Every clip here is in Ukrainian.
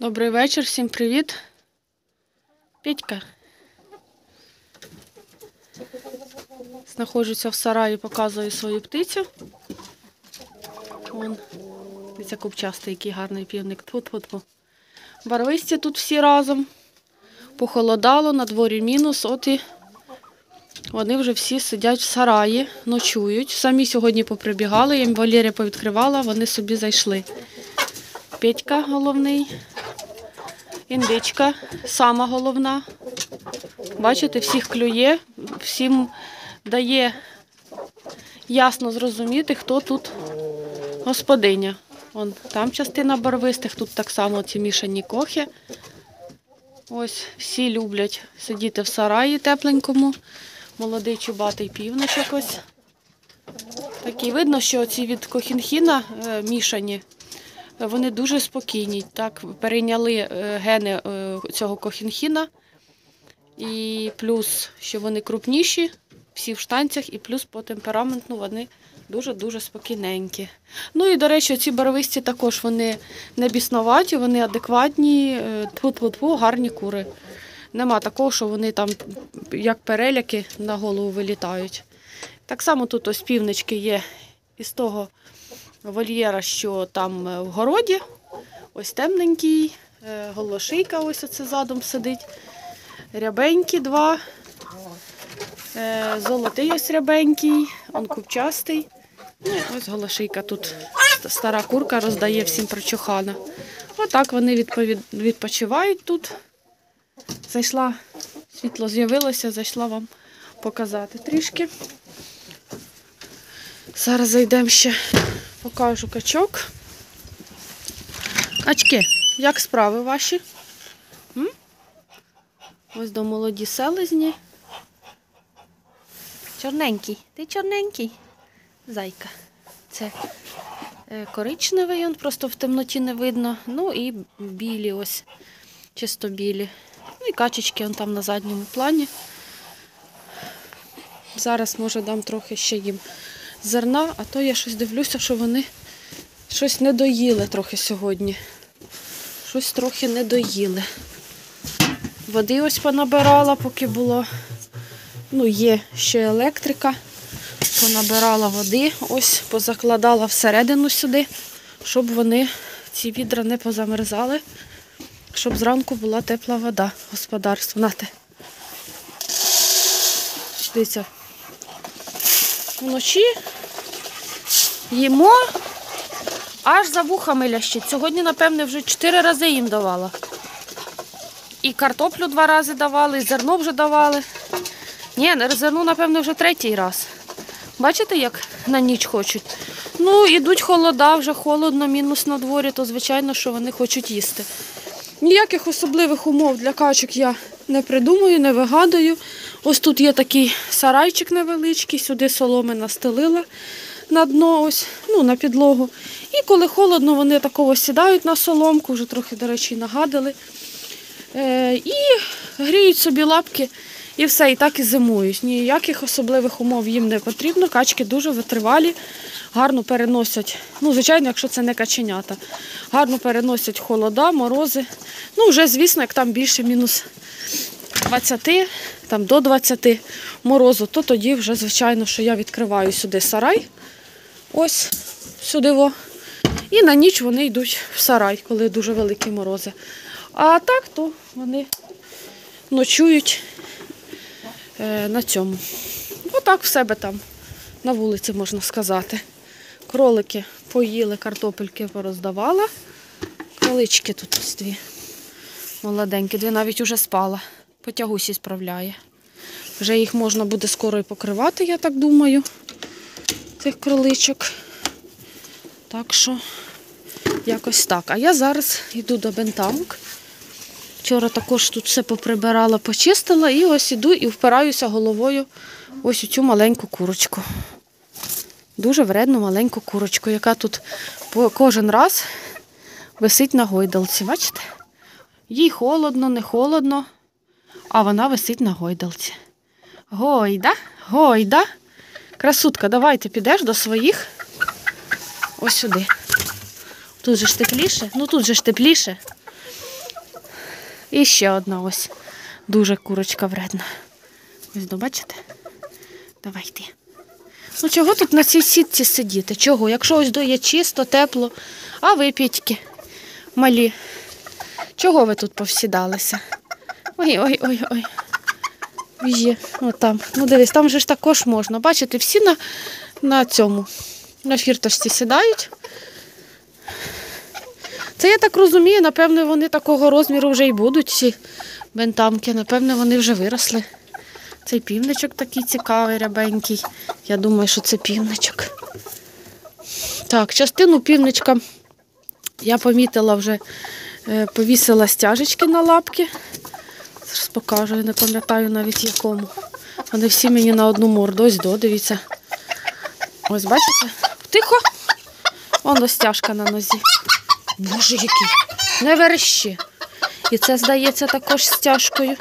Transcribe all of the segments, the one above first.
Добрий вечір, всім привіт. Петька. Знаходжуся в сараї, показую свою птицю. Вон, дивіться, купчастий, який гарний півник. Тьфу-тьфу-тьфу. Барвисті тут всі разом. Похолодало, на дворі мінус, от і вони вже всі сидять в сараї, ночують. Самі сьогодні поприбігали, їм Валерія повідкривала, вони собі зайшли. Петька головний. Індичка сама головна. Бачите, всіх клює, всім дає ясно зрозуміти, хто тут господиня. Вон там частина барвистих, тут так само ці мішані кохи. Ось всі люблять сидіти в сараї тепленькому. Молодий чубатий півничок ось. Такий видно, що ці від кохінхіна е, мішані. Вони дуже спокійні. Так, перейняли е, гени е, цього кохінхіна. І плюс, що вони крупніші, всі в штанцях, і плюс по темпераменту вони дуже-дуже спокійненькі. Ну і, до речі, ці барвисті також вони не біснуваті, вони адекватні, тьфу-тьфу-тьфу, гарні кури. Нема такого, що вони там, як переляки, на голову вилітають. Так само тут ось півнички є із того вольєра, що там е, в городі. Ось темненький, е, голошийка ось оце задом сидить. Рябенькі два. Е, Золотий ось рябенький, он купчастий. Ну, ось голошийка тут. Стара курка роздає всім прочухана. Отак вони відпочивають тут. Зайшла, світло з'явилося, зайшла вам показати трішки. Зараз зайдемо ще, покажу качок. Качки, як справи ваші? М? Ось до молоді селезні. Чорненький. Ти чорненький? Зайка. Це е, коричневий, он просто в темноті не видно. Ну і білі ось, чисто білі. Ну і качечки он там на задньому плані. Зараз, може, дам трохи ще їм зерна, а то я щось дивлюся, що вони щось не доїли трохи сьогодні. Щось трохи не доїли. Води ось понабирала, поки було. Ну, є ще електрика. Понабирала води, ось позакладала всередину сюди, щоб вони ці відра не позамерзали, щоб зранку була тепла вода господарство. Нате. Дивіться, вночі їмо, аж за вухами лящить. Сьогодні, напевне, вже чотири рази їм давала. І картоплю два рази давали, і зерно вже давали. Ні, зерно, напевно, вже третій раз. Бачите, як на ніч хочуть? Ну, ідуть холода, вже холодно, мінус на дворі, то звичайно, що вони хочуть їсти. Ніяких особливих умов для качок я не придумую, не вигадую. Ось тут є такий сарайчик невеличкий, сюди соломи настелила на дно, ось, ну, на підлогу. І коли холодно, вони такого сідають на соломку, вже трохи, до речі, нагадали. Е, І гріють собі лапки і все, і так і зимують. Ніяких особливих умов їм не потрібно. Качки дуже витривалі, гарно переносять. Ну, звичайно, якщо це не каченята. Гарно переносять холода, морози. Ну, вже, звісно, як там більше мінус 20, там до 20 морозу, то тоді вже, звичайно, що я відкриваю сюди сарай. Ось сюди. во. І на ніч вони йдуть в сарай, коли дуже великі морози. А так, то вони ночують е, на цьому. Отак в себе там, на вулиці, можна сказати. Кролики поїли, картопельки пороздавала. Кролички тут ось дві. Молоденькі, дві навіть уже спала. Потягусі справляє. Вже їх можна буде скоро і покривати, я так думаю, цих кроличок. Так що, якось так. А я зараз йду до бентамок. Вчора також тут все поприбирала, почистила і ось іду і впираюся головою ось у цю маленьку курочку. Дуже вредну маленьку курочку, яка тут кожен раз висить на гойдалці. Бачите? Їй холодно, не холодно, а вона висить на гойдалці. Гойда, гойда. Красутка, давай ти підеш до своїх. Ось сюди. Тут же ж тепліше, ну тут же ж тепліше. І ще одна ось. Дуже курочка вредна. Ось до, бачите? Давай йди. Ну чого тут на цій сітці сидіти? Чого? Якщо ось до є чисто, тепло, а ви пітьки малі. Чого ви тут повсідалися? Ой, ой, ой, ой. Є, отам. Ну дивись, там же ж також можна. Бачите, всі на, на цьому, на фірточці сідають. Це я так розумію, напевно, вони такого розміру вже й будуть, ці бентамки. Напевно, вони вже виросли. Цей півничок такий цікавий, рябенький. Я думаю, що це півничок. Так, частину півничка я помітила вже, е, повісила стяжечки на лапки. Зараз покажу, я не пам'ятаю навіть якому. Вони всі мені на одну морду. Ось до, дивіться. Ось бачите? Тихо. Вон ось стяжка на нозі. Боже, який. Не верещи. І це, здається, також стяжкою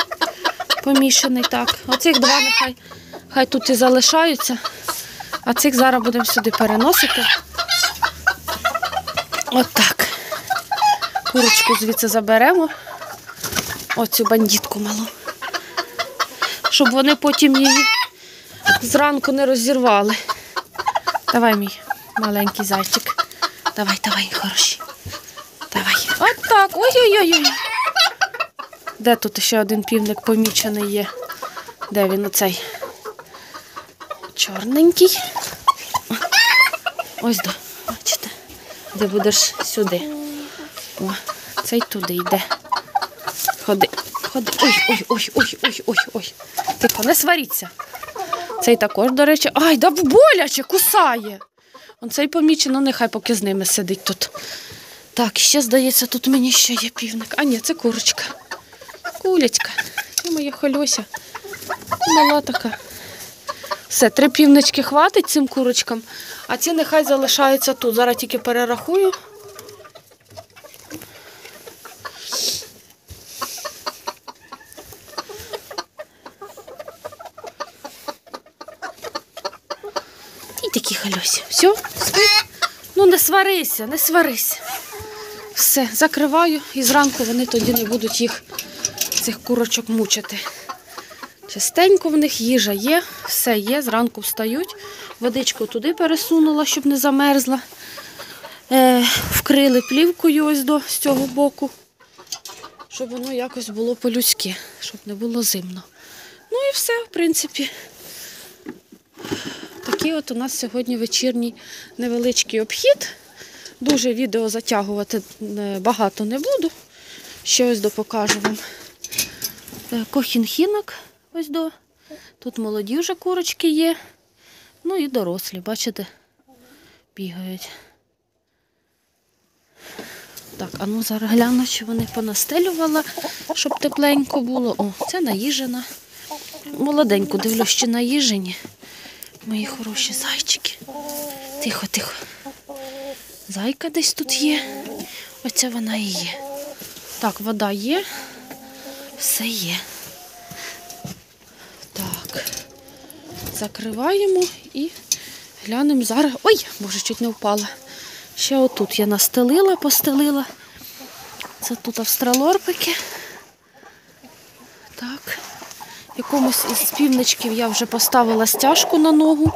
помішаний. Так. Оцих два нехай хай тут і залишаються. А цих зараз будемо сюди переносити. От. Курочку звідси заберемо. Оцю бандітку малу. Щоб вони потім її зранку не розірвали. Давай, мій маленький зайчик. Давай, давай, хороший. Давай. От так. Ой-ой-ой. Де тут ще один півник помічений є? Де він оцей? Чорненький. Ось до. Бачите? Де будеш сюди. О, цей туди йде. Ходи, ходи. Ой, ой, ой, ой, ой, ой, ой. Тихо, не сваріться. Цей також, до речі. Ай, да боляче, кусає. Он цей помічено, нехай поки з ними сидить тут. Так, ще, здається, тут мені ще є півник. А ні, це курочка. Кулечка. І моя хольося. Мала така. Все, три півнички хватить цим курочкам, а ці нехай залишаються тут. Зараз тільки перерахую. І такі. Все, спить. Ну не сварися, не сварися. Все, закриваю і зранку вони тоді не будуть їх, цих курочок, мучити. Частенько в них їжа є, все є, зранку встають. Водичку туди пересунула, щоб не замерзла. Е, вкрили плівкою ось до з цього боку, щоб воно якось було по-людськи, щоб не було зимно. Ну і все, в принципі. Такий от у нас сьогодні вечірній невеличкий обхід. Дуже відео затягувати е, багато не буду. Ще ось допокажу вам. Е, Кохінхінок ось до. Тут молоді вже курочки є. Ну і дорослі, бачите, бігають. Так, а ну зараз гляну, чи вони понастелювала, щоб тепленько було. О, це наїжена. Молоденьку дивлюсь, ще наїжені. Мої хороші зайчики. Тихо, тихо. Зайка десь тут є. Оця вона і є. Так, вода є. Все є. Так. Закриваємо і глянемо зараз. Ой, боже, чуть не впала. Ще отут я настелила, постелила. Це тут австралорпики. Так. Якомусь із півничків я вже поставила стяжку на ногу.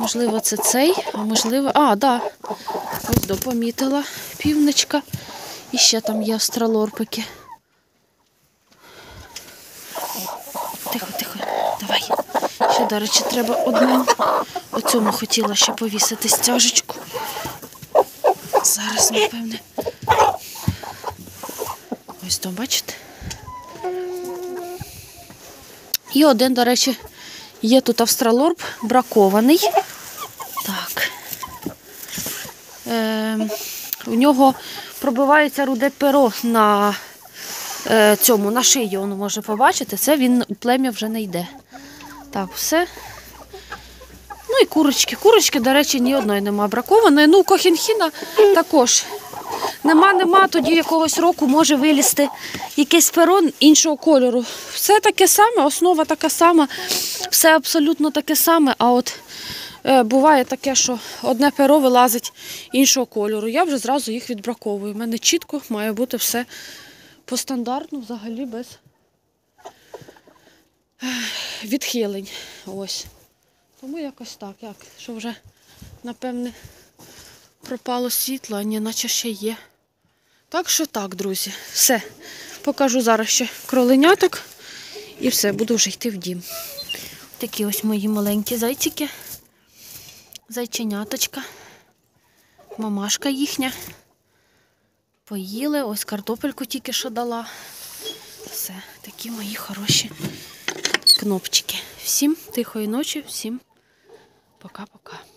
Можливо, це цей, а можливо. А, да. Ось допомітила півничка. І ще там є австралорпики. Тихо, тихо, давай. Ще, до речі, треба одну. Оцьому хотіла ще повісити стяжечку. Зараз, напевне. Ось то, бачите? І один, до речі, є тут австралорб бракований. Так. Е, у нього пробивається руде перо на е, цьому, на шиї, воно може побачити. Це він у плем'я вже не йде. Так, все. Ну і курочки. Курочки, до речі, ні одної нема бракованої. Ну, кохінхіна також. Нема, нема, тоді якогось року може вилізти якесь перо іншого кольору. Все таке саме, основа така сама, все абсолютно таке саме. А от е, буває таке, що одне перо вилазить іншого кольору. Я вже зразу їх відбраковую. У мене чітко має бути все по стандартну взагалі без відхилень. Ось. Тому якось так, як, що вже, напевне, пропало світло, а ні, наче ще є. Так що так, друзі. Все. Покажу зараз ще кроленяток і все, буду вже йти в дім. Такі ось мої маленькі зайчики. Зайченяточка. Мамашка їхня. Поїли, ось картопельку тільки що дала. Все, такі мої хороші кнопчики. Всім тихої ночі, всім пока-пока.